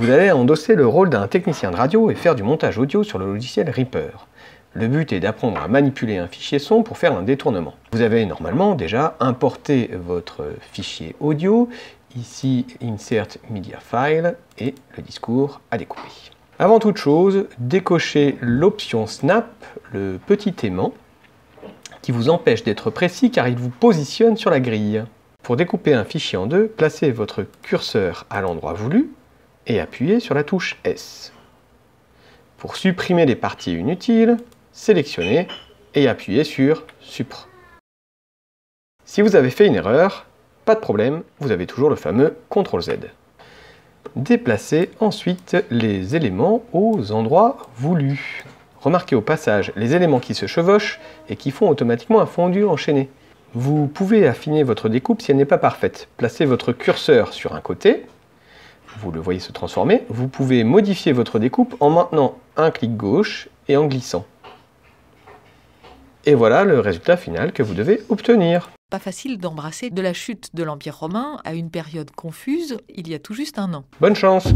vous allez endosser le rôle d'un technicien de radio et faire du montage audio sur le logiciel Reaper. Le but est d'apprendre à manipuler un fichier son pour faire un détournement. Vous avez normalement déjà importé votre fichier audio, ici Insert Media File et le discours à découper. Avant toute chose, décochez l'option Snap, le petit aimant, qui vous empêche d'être précis car il vous positionne sur la grille. Pour découper un fichier en deux, placez votre curseur à l'endroit voulu et appuyez sur la touche S. Pour supprimer les parties inutiles, sélectionnez et appuyez sur Supr. Si vous avez fait une erreur, pas de problème, vous avez toujours le fameux CTRL Z. Déplacez ensuite les éléments aux endroits voulus. Remarquez au passage les éléments qui se chevauchent et qui font automatiquement un fondu enchaîné. Vous pouvez affiner votre découpe si elle n'est pas parfaite. Placez votre curseur sur un côté, vous le voyez se transformer. Vous pouvez modifier votre découpe en maintenant un clic gauche et en glissant. Et voilà le résultat final que vous devez obtenir. Pas facile d'embrasser de la chute de l'Empire romain à une période confuse il y a tout juste un an. Bonne chance